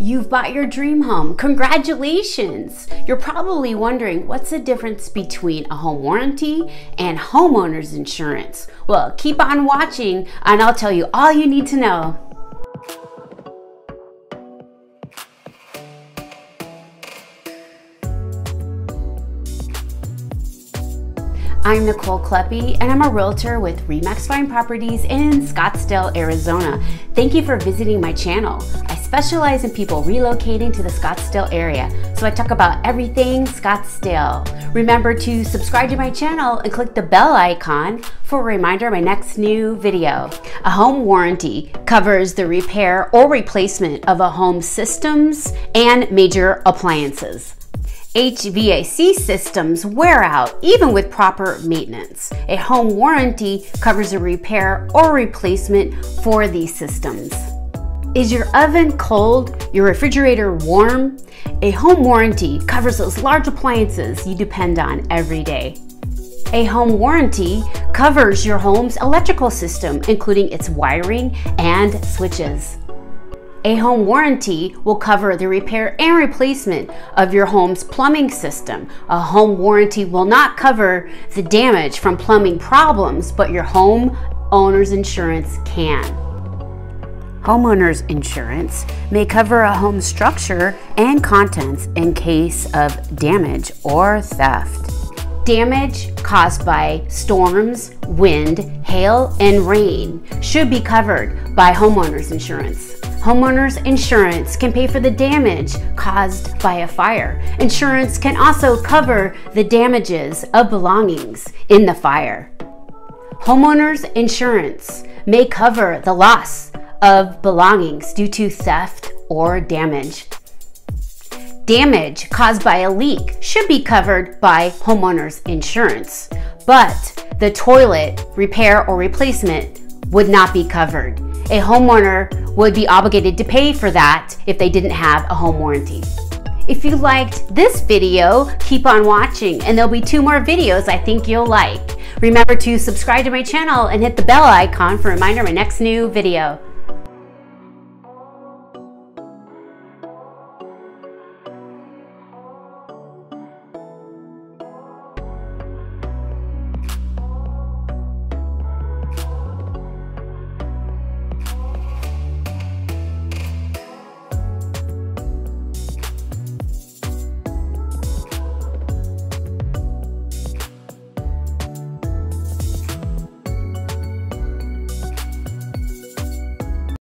You've bought your dream home. Congratulations! You're probably wondering what's the difference between a home warranty and homeowner's insurance. Well, keep on watching and I'll tell you all you need to know. I'm Nicole Kleppe and I'm a realtor with Remax Fine Properties in Scottsdale, Arizona. Thank you for visiting my channel. Specialize in people relocating to the Scottsdale area, so I talk about everything Scottsdale. Remember to subscribe to my channel and click the bell icon for a reminder of my next new video. A home warranty covers the repair or replacement of a home's systems and major appliances. HVAC systems wear out even with proper maintenance. A home warranty covers a repair or replacement for these systems. Is your oven cold? Your refrigerator warm? A home warranty covers those large appliances you depend on every day. A home warranty covers your home's electrical system, including its wiring and switches. A home warranty will cover the repair and replacement of your home's plumbing system. A home warranty will not cover the damage from plumbing problems, but your home owner's insurance can. Homeowner's insurance may cover a home structure and contents in case of damage or theft. Damage caused by storms, wind, hail, and rain should be covered by homeowner's insurance. Homeowners insurance can pay for the damage caused by a fire. Insurance can also cover the damages of belongings in the fire. Homeowners insurance may cover the loss of belongings due to theft or damage. Damage caused by a leak should be covered by homeowners insurance, but the toilet repair or replacement would not be covered. A homeowner would be obligated to pay for that if they didn't have a home warranty. If you liked this video, keep on watching and there'll be two more videos I think you'll like. Remember to subscribe to my channel and hit the bell icon for a reminder of my next new video.